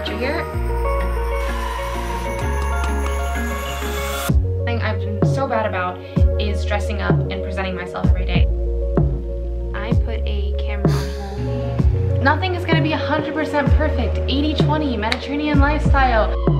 focaccia here. thing I've been so bad about is dressing up and presenting myself every day. I put a camera on. Nothing is gonna be 100% perfect. 80-20, Mediterranean lifestyle.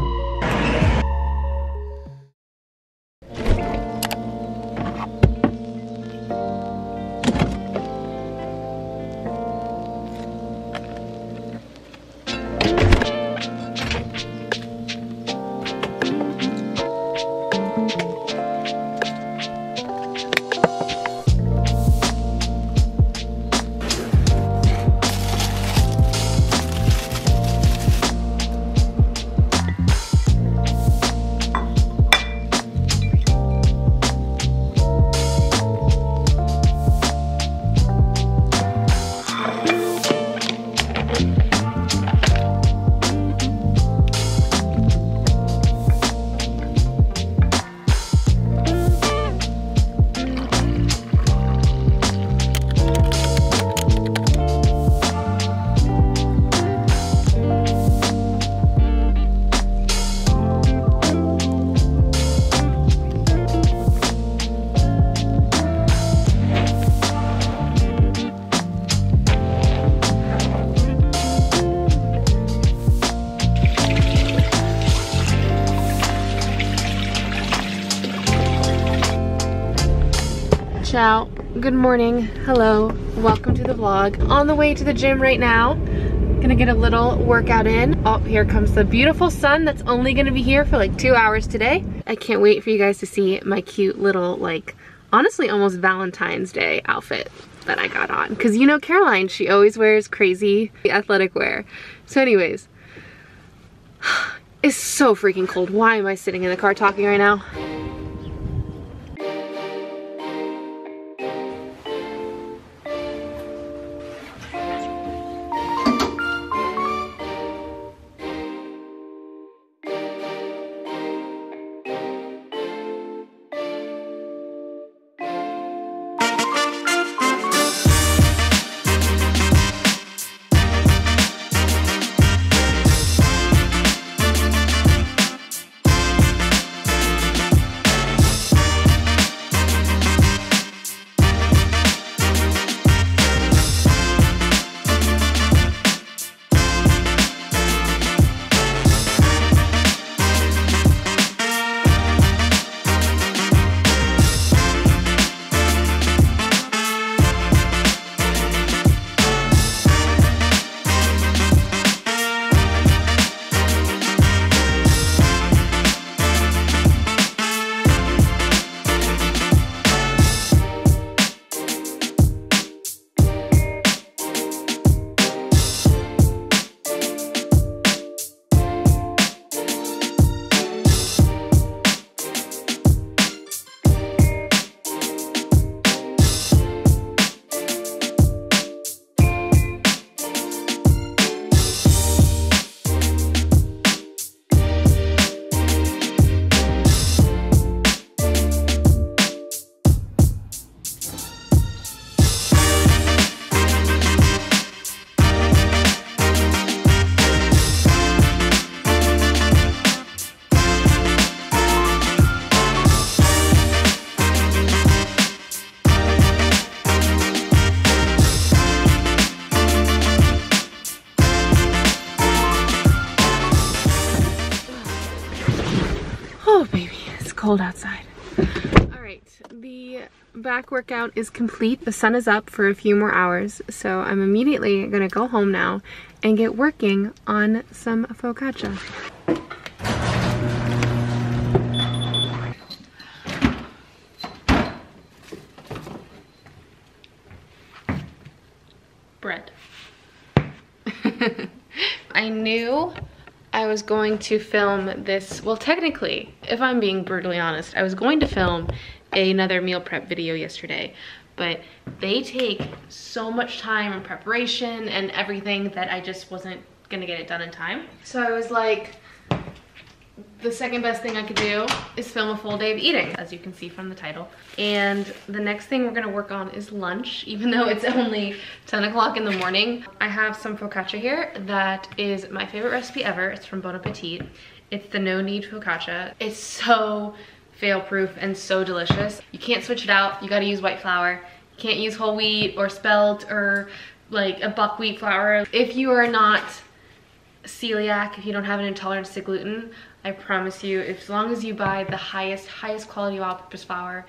Ciao. Good morning. Hello. Welcome to the vlog. On the way to the gym right now. Gonna get a little workout in. Oh, here comes the beautiful sun that's only gonna be here for like two hours today. I can't wait for you guys to see my cute little like, honestly almost Valentine's Day outfit that I got on. Cause you know Caroline, she always wears crazy athletic wear. So anyways, it's so freaking cold. Why am I sitting in the car talking right now? Cold outside. All right, the back workout is complete. The sun is up for a few more hours, so I'm immediately gonna go home now and get working on some focaccia. Bread. I knew I was going to film this, well technically, if I'm being brutally honest, I was going to film another meal prep video yesterday, but they take so much time and preparation and everything that I just wasn't gonna get it done in time. So I was like, the second best thing I could do is film a full day of eating, as you can see from the title. And the next thing we're gonna work on is lunch, even though it's only 10 o'clock in the morning. I have some focaccia here that is my favorite recipe ever. It's from Bon Appetit. It's the no knead focaccia. It's so fail proof and so delicious. You can't switch it out. You gotta use white flour. You can't use whole wheat or spelt or like a buckwheat flour. If you are not celiac, if you don't have an intolerance to gluten, I promise you, as long as you buy the highest, highest quality all-purpose flour,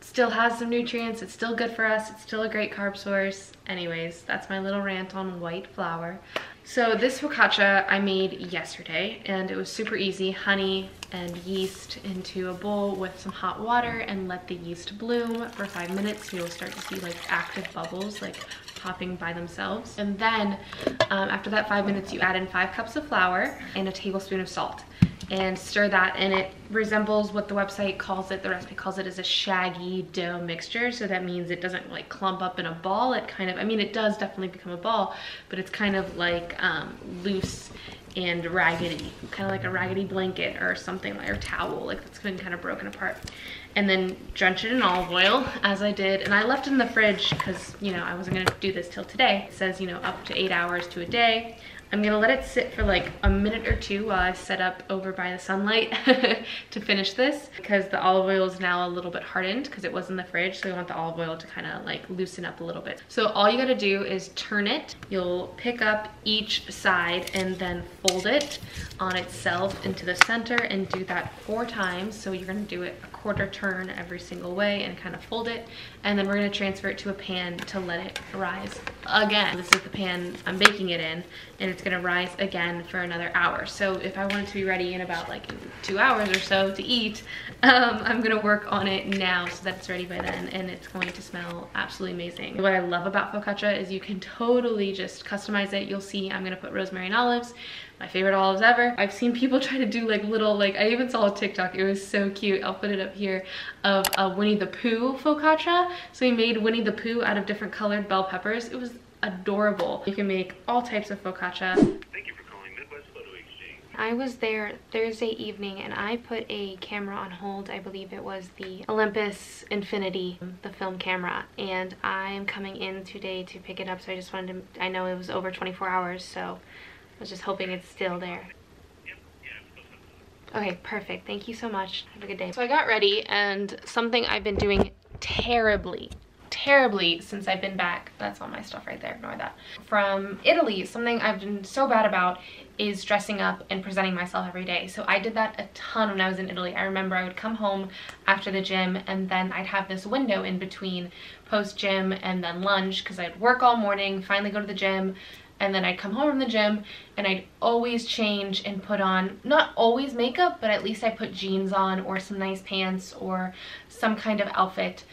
still has some nutrients, it's still good for us, it's still a great carb source. Anyways, that's my little rant on white flour. So this focaccia I made yesterday and it was super easy. Honey and yeast into a bowl with some hot water and let the yeast bloom for five minutes. You'll start to see like active bubbles like popping by themselves. And then um, after that five minutes, you add in five cups of flour and a tablespoon of salt and stir that and it resembles what the website calls it the recipe calls it as a shaggy dough mixture. So that means it doesn't like clump up in a ball. It kind of i mean it does definitely become a ball but it's kind of like um, loose and raggedy kind of like a raggedy blanket or something like or towel like it's been kind of broken apart. And then drench it in olive oil as I did and I left it in the fridge because you know I wasn't gonna do this till today. It says you know up to eight hours to a day I'm gonna let it sit for like a minute or two while I set up over by the sunlight to finish this because the olive oil is now a little bit hardened because it was in the fridge so we want the olive oil to kind of like loosen up a little bit. So all you gotta do is turn it. You'll pick up each side and then fold it on itself into the center and do that four times. So you're gonna do it a quarter turn every single way and kind of fold it. And then we're gonna transfer it to a pan to let it rise again. This is the pan I'm baking it in and it's gonna rise again for another hour. So if I want it to be ready in about like two hours or so to eat, um, I'm gonna work on it now so that it's ready by then and it's going to smell absolutely amazing. What I love about focaccia is you can totally just customize it. You'll see I'm gonna put rosemary and olives my favorite olives ever. I've seen people try to do like little, like I even saw a TikTok, it was so cute. I'll put it up here of a Winnie the Pooh focaccia. So he made Winnie the Pooh out of different colored bell peppers. It was adorable. You can make all types of focaccia. Thank you for calling Midwest Photo Exchange. I was there Thursday evening and I put a camera on hold. I believe it was the Olympus Infinity, the film camera. And I am coming in today to pick it up. So I just wanted to, I know it was over 24 hours. So I was just hoping it's still there. Okay, perfect. Thank you so much. Have a good day. So I got ready and something I've been doing terribly, terribly since I've been back. That's all my stuff right there. Ignore that. From Italy, something I've been so bad about is dressing up and presenting myself every day. So I did that a ton when I was in Italy. I remember I would come home after the gym and then I'd have this window in between post gym and then lunch because I'd work all morning, finally go to the gym, and then I'd come home from the gym and I'd always change and put on, not always makeup, but at least I put jeans on or some nice pants or some kind of outfit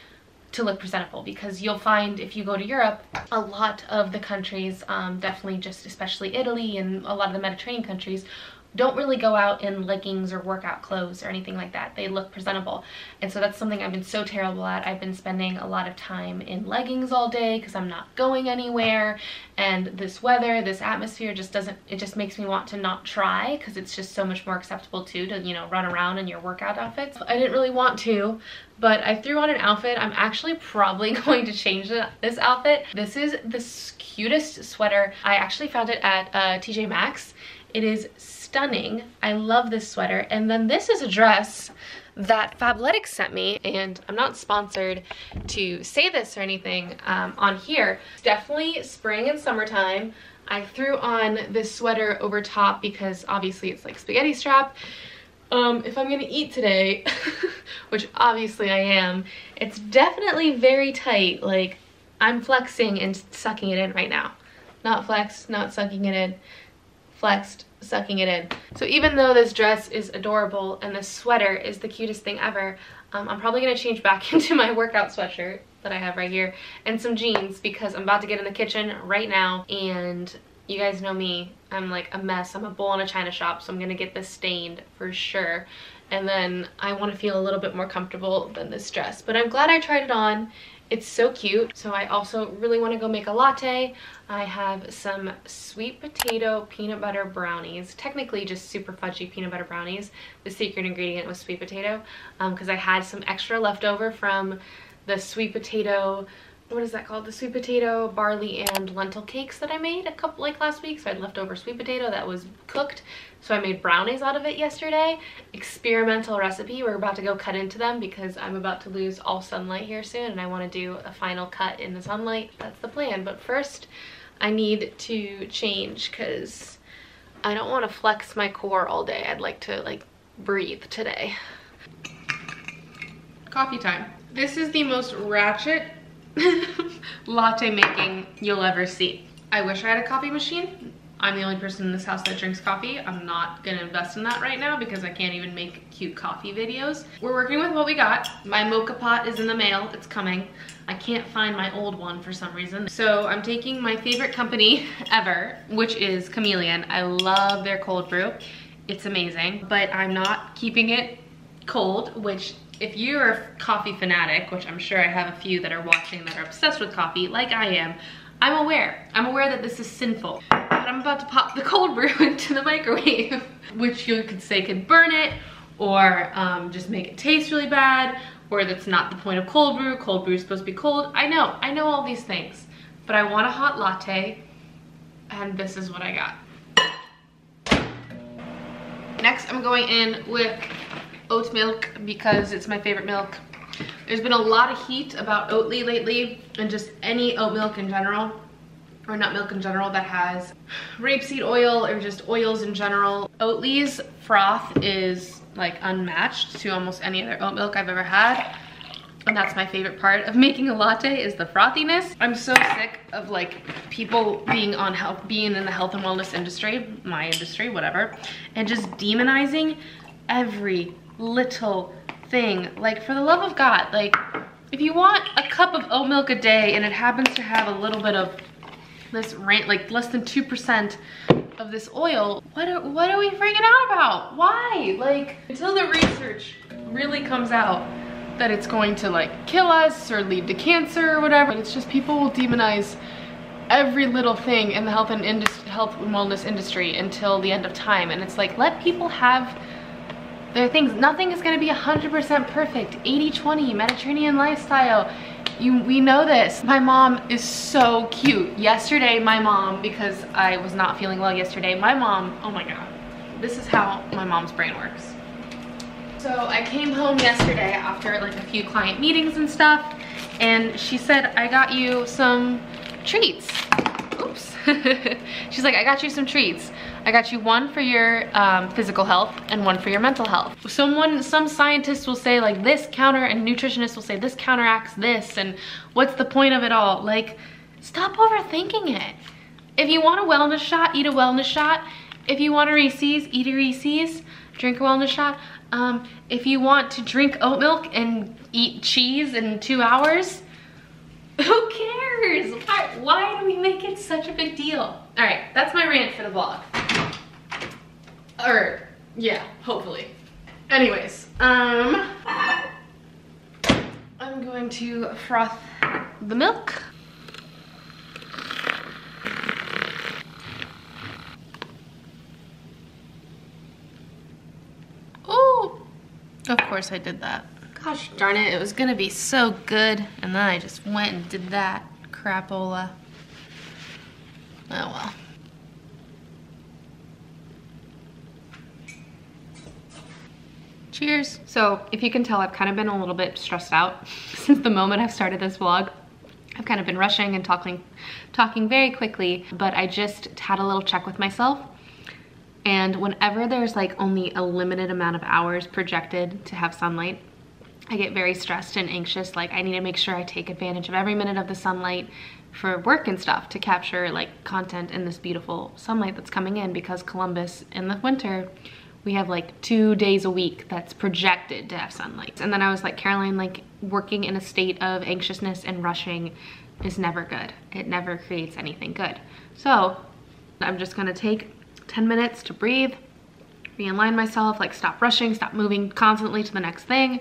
to look presentable. Because you'll find if you go to Europe, a lot of the countries, um, definitely just especially Italy and a lot of the Mediterranean countries, don't really go out in leggings or workout clothes or anything like that. They look presentable. And so that's something I've been so terrible at. I've been spending a lot of time in leggings all day because I'm not going anywhere. And this weather, this atmosphere just doesn't, it just makes me want to not try because it's just so much more acceptable too to, you know, run around in your workout outfits. I didn't really want to, but I threw on an outfit. I'm actually probably going to change this outfit. This is the cutest sweater. I actually found it at uh, TJ Maxx. It is stunning. I love this sweater. And then this is a dress that Fabletics sent me and I'm not sponsored to say this or anything um, on here. It's definitely spring and summertime. I threw on this sweater over top because obviously it's like spaghetti strap. Um, if I'm gonna eat today, which obviously I am, it's definitely very tight. Like I'm flexing and sucking it in right now. Not flex, not sucking it in flexed sucking it in. So even though this dress is adorable and this sweater is the cutest thing ever, um, I'm probably going to change back into my workout sweatshirt that I have right here and some jeans because I'm about to get in the kitchen right now and you guys know me, I'm like a mess. I'm a bull in a china shop, so I'm going to get this stained for sure. And then I want to feel a little bit more comfortable than this dress. But I'm glad I tried it on It's so cute. So I also really want to go make a latte. I have some sweet potato peanut butter brownies. Technically just super fudgy peanut butter brownies. The secret ingredient was sweet potato because um, I had some extra left over from the sweet potato what is that called? The sweet potato, barley, and lentil cakes that I made a couple like last week. So I had leftover sweet potato that was cooked. So I made brownies out of it yesterday. Experimental recipe. We're about to go cut into them because I'm about to lose all sunlight here soon and I want to do a final cut in the sunlight. That's the plan. But first I need to change because I don't want to flex my core all day. I'd like to like breathe today. Coffee time. This is the most ratchet latte making you'll ever see. I wish I had a coffee machine. I'm the only person in this house that drinks coffee. I'm not gonna invest in that right now because I can't even make cute coffee videos. We're working with what we got. My moka pot is in the mail, it's coming. I can't find my old one for some reason. So I'm taking my favorite company ever, which is Chameleon. I love their cold brew. It's amazing, but I'm not keeping it cold, which if you're a coffee fanatic, which I'm sure I have a few that are watching that are obsessed with coffee, like I am, I'm aware. I'm aware that this is sinful. But I'm about to pop the cold brew into the microwave, which you could say could burn it, or um, just make it taste really bad, or that's not the point of cold brew. Cold brew is supposed to be cold. I know, I know all these things. But I want a hot latte, and this is what I got. Next, I'm going in with oat milk because it's my favorite milk. There's been a lot of heat about Oatly lately and just any oat milk in general or nut milk in general that has rapeseed oil or just oils in general. Oatly's froth is like unmatched to almost any other oat milk I've ever had. And that's my favorite part of making a latte is the frothiness. I'm so sick of like people being on health, being in the health and wellness industry, my industry, whatever, and just demonizing every little thing. Like, for the love of God, like, if you want a cup of oat milk a day and it happens to have a little bit of this rant, like less than 2% of this oil, what are, what are we freaking out about? Why? Like, until the research really comes out that it's going to like kill us or lead to cancer or whatever, but it's just people will demonize every little thing in the health and health and wellness industry until the end of time. And it's like, let people have there are things, nothing is gonna be 100% perfect. 80-20, Mediterranean lifestyle. You, we know this. My mom is so cute. Yesterday, my mom, because I was not feeling well yesterday, my mom, oh my God, this is how my mom's brain works. So I came home yesterday after like a few client meetings and stuff, and she said, I got you some treats. Oops. She's like, I got you some treats. I got you one for your um, physical health and one for your mental health. Someone, some scientists will say like this counter and nutritionists will say this counteracts this and what's the point of it all? Like, stop overthinking it. If you want a wellness shot, eat a wellness shot. If you want a Reese's, eat a Reese's, drink a wellness shot. Um, if you want to drink oat milk and eat cheese in two hours, who cares? Why, why do we make it such a big deal? All right, that's my rant for the vlog. Or, yeah, hopefully. Anyways, um, I'm going to froth the milk. Oh, of course I did that. Gosh darn it, it was gonna be so good, and then I just went and did that crapola. Oh well. Cheers. So if you can tell, I've kind of been a little bit stressed out since the moment I've started this vlog. I've kind of been rushing and talking, talking very quickly, but I just had a little check with myself. And whenever there's like only a limited amount of hours projected to have sunlight, I get very stressed and anxious. Like I need to make sure I take advantage of every minute of the sunlight for work and stuff to capture like content in this beautiful sunlight that's coming in because Columbus in the winter we have like two days a week that's projected to have sunlight. And then I was like, Caroline, like working in a state of anxiousness and rushing is never good. It never creates anything good. So I'm just gonna take 10 minutes to breathe, realign myself, like stop rushing, stop moving constantly to the next thing,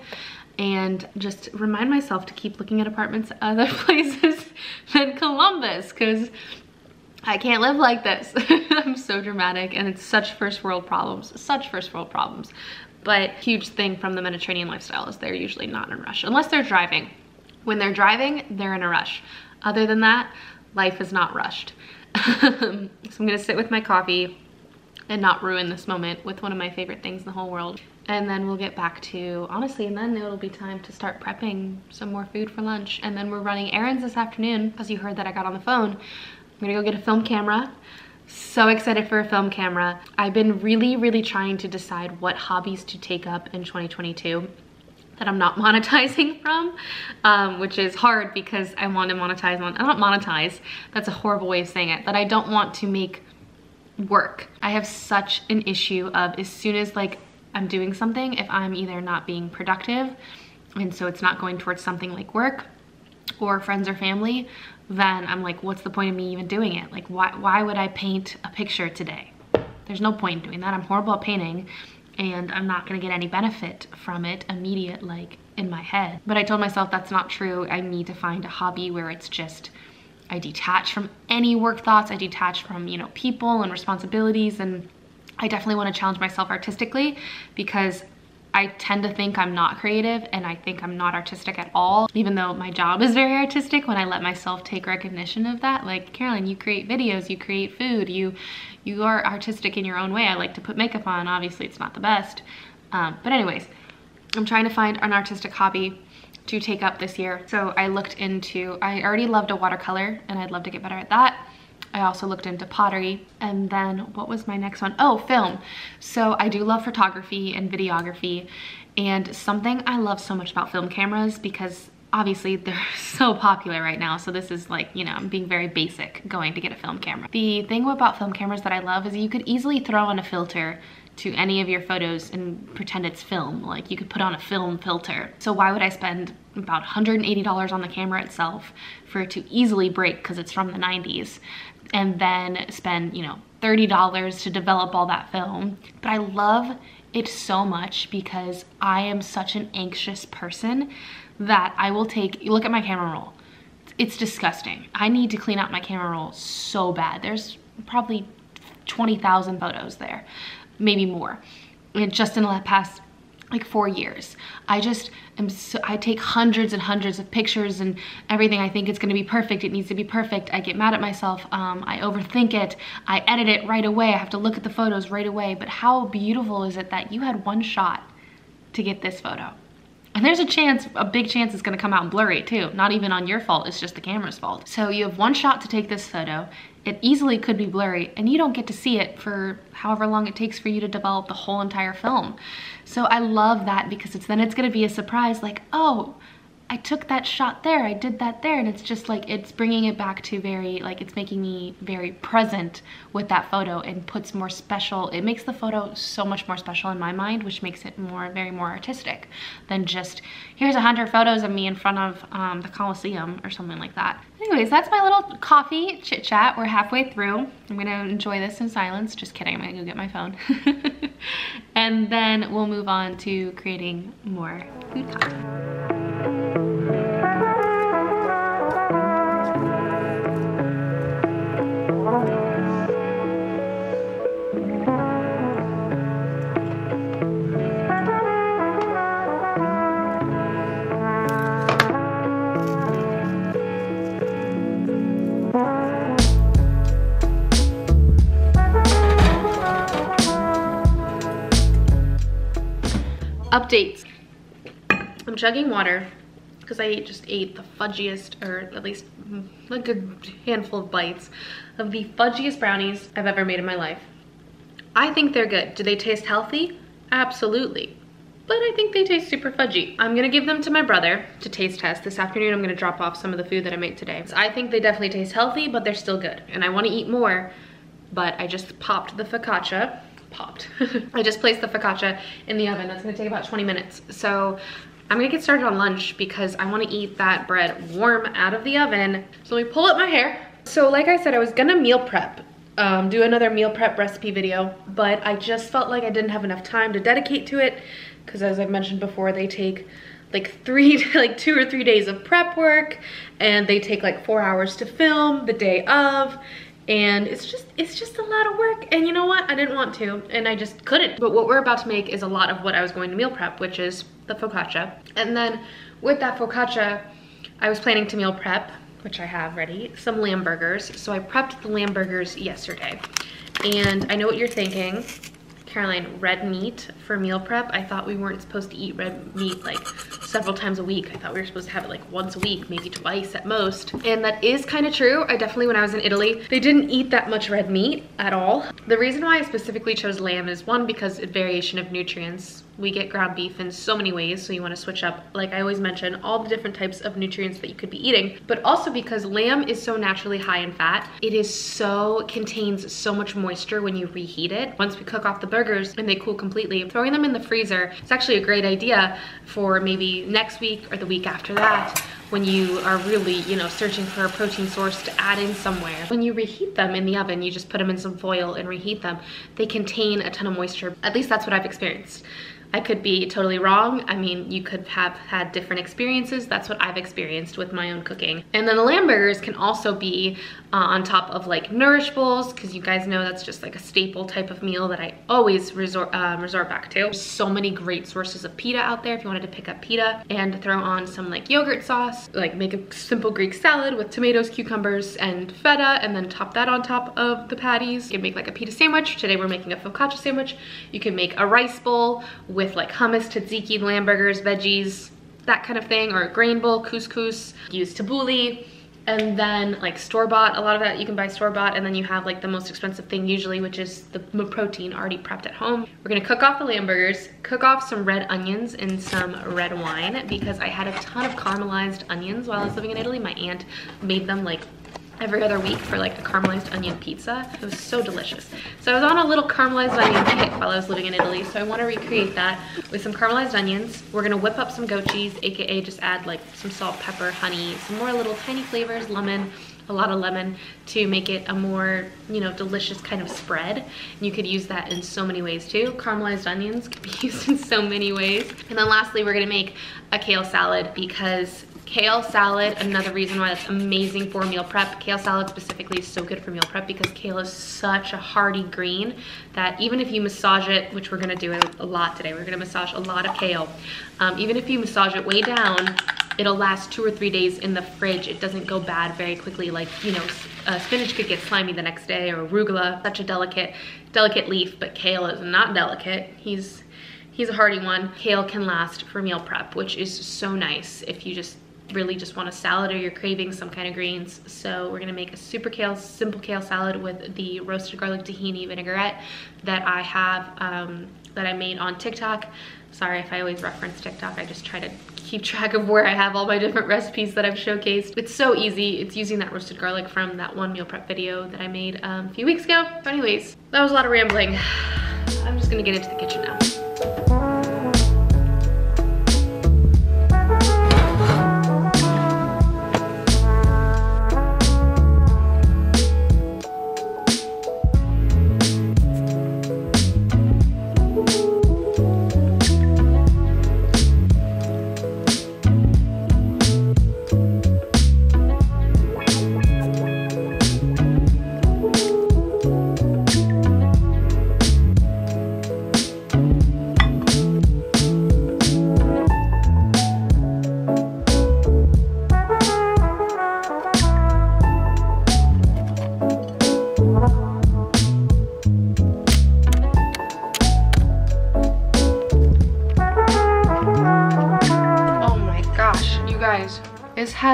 and just remind myself to keep looking at apartments other places than Columbus because I can't live like this. I'm so dramatic and it's such first world problems, such first world problems. But huge thing from the Mediterranean lifestyle is they're usually not in a rush, unless they're driving. When they're driving, they're in a rush. Other than that, life is not rushed. so I'm gonna sit with my coffee and not ruin this moment with one of my favorite things in the whole world. And then we'll get back to, honestly, and then it'll be time to start prepping some more food for lunch. And then we're running errands this afternoon, because you heard that I got on the phone. I'm gonna go get a film camera. So excited for a film camera. I've been really, really trying to decide what hobbies to take up in 2022 that I'm not monetizing from, um, which is hard because I want to monetize on, I don't monetize, that's a horrible way of saying it, that I don't want to make work. I have such an issue of as soon as like I'm doing something, if I'm either not being productive, and so it's not going towards something like work or friends or family, then I'm like, what's the point of me even doing it? Like, why, why would I paint a picture today? There's no point in doing that. I'm horrible at painting and I'm not gonna get any benefit from it immediate, like in my head. But I told myself that's not true. I need to find a hobby where it's just, I detach from any work thoughts. I detach from, you know, people and responsibilities. And I definitely wanna challenge myself artistically because I tend to think I'm not creative and I think I'm not artistic at all, even though my job is very artistic when I let myself take recognition of that. Like, Caroline, you create videos, you create food, you, you are artistic in your own way. I like to put makeup on, obviously it's not the best. Um, but anyways, I'm trying to find an artistic hobby to take up this year. So I looked into, I already loved a watercolor and I'd love to get better at that. I also looked into pottery and then what was my next one? Oh, film. So I do love photography and videography and something I love so much about film cameras because obviously they're so popular right now so this is like you know I'm being very basic going to get a film camera the thing about film cameras that I love is you could easily throw on a filter to any of your photos and pretend it's film like you could put on a film filter so why would I spend about $180 on the camera itself for it to easily break because it's from the 90s and then spend, you know, $30 to develop all that film. But I love it so much because I am such an anxious person that I will take, look at my camera roll. It's disgusting. I need to clean out my camera roll so bad. There's probably 20,000 photos there, maybe more. And just in the past like four years. I just am so, I take hundreds and hundreds of pictures and everything. I think it's gonna be perfect. It needs to be perfect. I get mad at myself. Um, I overthink it. I edit it right away. I have to look at the photos right away. But how beautiful is it that you had one shot to get this photo? And there's a chance, a big chance it's gonna come out blurry too. Not even on your fault, it's just the camera's fault. So you have one shot to take this photo it easily could be blurry and you don't get to see it for however long it takes for you to develop the whole entire film. So I love that because it's then it's gonna be a surprise like, oh, I took that shot there, I did that there, and it's just like, it's bringing it back to very, like it's making me very present with that photo and puts more special, it makes the photo so much more special in my mind, which makes it more, very more artistic than just, here's a hundred photos of me in front of um, the Coliseum or something like that. Anyways, that's my little coffee chit chat. We're halfway through. I'm gonna enjoy this in silence. Just kidding, I'm gonna go get my phone. and then we'll move on to creating more food content. Updates. I'm chugging water because I just ate the fudgiest, or at least mm, a good handful of bites of the fudgiest brownies I've ever made in my life. I think they're good. Do they taste healthy? Absolutely. But I think they taste super fudgy. I'm gonna give them to my brother to taste test. This afternoon, I'm gonna drop off some of the food that I made today. So I think they definitely taste healthy, but they're still good. And I wanna eat more, but I just popped the focaccia popped. I just placed the focaccia in the oven. That's gonna take about 20 minutes. So I'm gonna get started on lunch because I wanna eat that bread warm out of the oven. So let me pull up my hair. So like I said, I was gonna meal prep, um, do another meal prep recipe video, but I just felt like I didn't have enough time to dedicate to it because as I've mentioned before, they take like three, like two or three days of prep work and they take like four hours to film the day of and it's just it's just a lot of work. And you know what? I didn't want to and i just couldn't. But what we're about to make is a lot of what i was going to meal prep which is the focaccia. And then with that focaccia i was planning to meal prep which i have ready some lamb burgers so i prepped the lamb burgers yesterday. And i know what you're thinking Caroline, red meat for meal prep. I thought we weren't supposed to eat red meat like several times a week. I thought we were supposed to have it like once a week, maybe twice at most. And that is kind of true. I definitely, when I was in Italy, they didn't eat that much red meat at all. The reason why I specifically chose lamb is one, because a variation of nutrients we get ground beef in so many ways so you want to switch up like i always mention all the different types of nutrients that you could be eating but also because lamb is so naturally high in fat it is so contains so much moisture when you reheat it once we cook off the burgers and they cool completely throwing them in the freezer it's actually a great idea for maybe next week or the week after that when you are really, you know, searching for a protein source to add in somewhere. When you reheat them in the oven, you just put them in some foil and reheat them. They contain a ton of moisture. At least that's what I've experienced. I could be totally wrong. I mean, you could have had different experiences. That's what I've experienced with my own cooking. And then the lamb burgers can also be uh, on top of like nourish bowls because you guys know that's just like a staple type of meal that I always resort, uh, resort back to. There's so many great sources of pita out there if you wanted to pick up pita and throw on some like yogurt sauce, like make a simple Greek salad with tomatoes, cucumbers, and feta and then top that on top of the patties. You can make like a pita sandwich. Today we're making a focaccia sandwich. You can make a rice bowl like hummus, tzatziki, lamb burgers, veggies, that kind of thing, or a grain bowl, couscous, use tabbouleh, and then like store-bought, a lot of that you can buy store-bought, and then you have like the most expensive thing usually, which is the protein already prepped at home. We're gonna cook off the lamb burgers, cook off some red onions and some red wine because I had a ton of caramelized onions while I was living in Italy. My aunt made them like every other week for like a caramelized onion pizza. It was so delicious. So I was on a little caramelized onion kick while I was living in Italy. So I want to recreate that with some caramelized onions. We're to whip up some goat cheese, aka just add like some salt, pepper, honey, some more little tiny flavors, lemon, a lot of lemon to make it a more, you know, delicious kind of spread. You could use that in so many ways too. Caramelized onions could be used in so many ways. And then lastly, we're gonna make a kale salad because Kale salad, another reason why that's amazing for meal prep. Kale salad specifically is so good for meal prep because kale is such a hardy green that even if you massage it, which we're gonna do a lot today, we're gonna massage a lot of kale. Um, even if you massage it way down, it'll last two or three days in the fridge. It doesn't go bad very quickly like, you know, uh, spinach could get slimy the next day or arugula, such a delicate, delicate leaf, but kale is not delicate. He's, he's a hardy one. Kale can last for meal prep, which is so nice if you just really just want a salad or you're craving some kind of greens. So we're gonna make a super kale, simple kale salad with the roasted garlic tahini vinaigrette that I have, um, that I made on TikTok. Sorry if I always reference TikTok, I just try to keep track of where I have all my different recipes that I've showcased. It's so easy. It's using that roasted garlic from that one meal prep video that I made um, a few weeks ago. So anyways, that was a lot of rambling. I'm just gonna get into the kitchen now.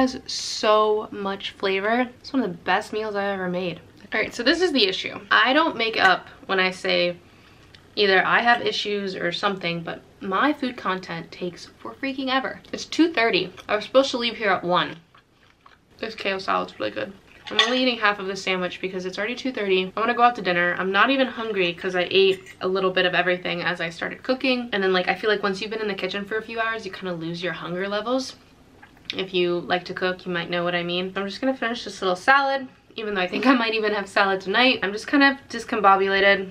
Has so much flavor. It's one of the best meals I've ever made. All right, so this is the issue. I don't make up when I say either I have issues or something, but my food content takes for freaking ever. It's 2.30. I was supposed to leave here at 1. This kale salad's really good. I'm only eating half of the sandwich because it's already 2.30. I want to go out to dinner. I'm not even hungry because I ate a little bit of everything as I started cooking. And then like, I feel like once you've been in the kitchen for a few hours, you kind of lose your hunger levels. If you like to cook, you might know what I mean. I'm just gonna finish this little salad, even though I think I might even have salad tonight. I'm just kind of discombobulated.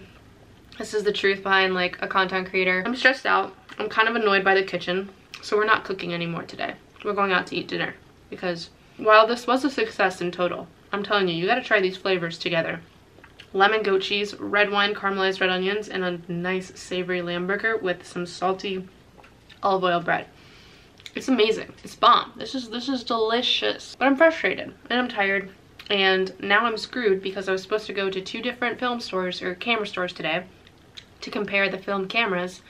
This is the truth behind like a content creator. I'm stressed out. I'm kind of annoyed by the kitchen. So we're not cooking anymore today. We're going out to eat dinner because while this was a success in total, I'm telling you, you gotta try these flavors together. Lemon goat cheese, red wine, caramelized red onions, and a nice savory lamb burger with some salty olive oil bread. It's amazing. It's bomb. This is this is delicious. But I'm frustrated and I'm tired and now I'm screwed because I was supposed to go to two different film stores or camera stores today to compare the film cameras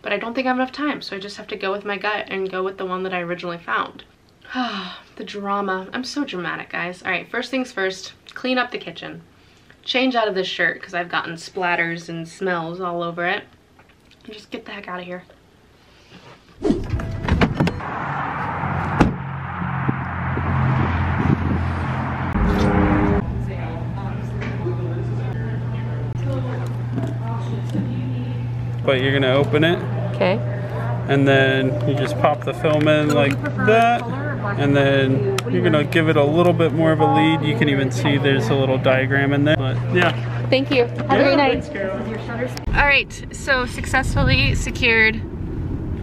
but I don't think I have enough time so I just have to go with my gut and go with the one that I originally found. the drama. I'm so dramatic guys. Alright first things first clean up the kitchen. Change out of this shirt because I've gotten splatters and smells all over it. And just get the heck out of here. But you're gonna open it. Okay. And then you just pop the film in like that. And then you're gonna give it a little bit more of a lead. You can even see there's a little diagram in there. But yeah. Thank you. Have yeah, a great night. Thanks, All right, so successfully secured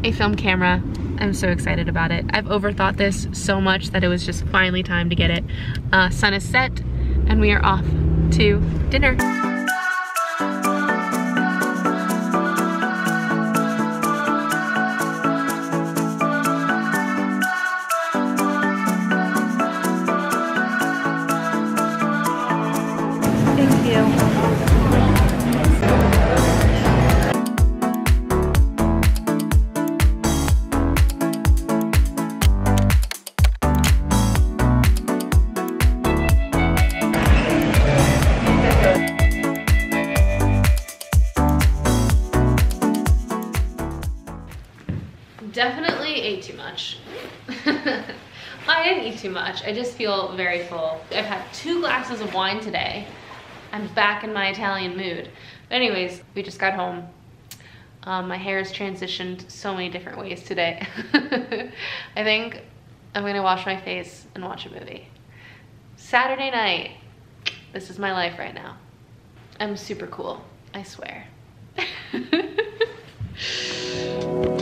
a film camera. I'm so excited about it. I've overthought this so much that it was just finally time to get it. Uh, sun is set and we are off to dinner. Too much. I didn't eat too much. I just feel very full. I've had two glasses of wine today. I'm back in my Italian mood. But anyways, we just got home. Um, my hair has transitioned so many different ways today. I think I'm gonna wash my face and watch a movie. Saturday night. This is my life right now. I'm super cool, I swear.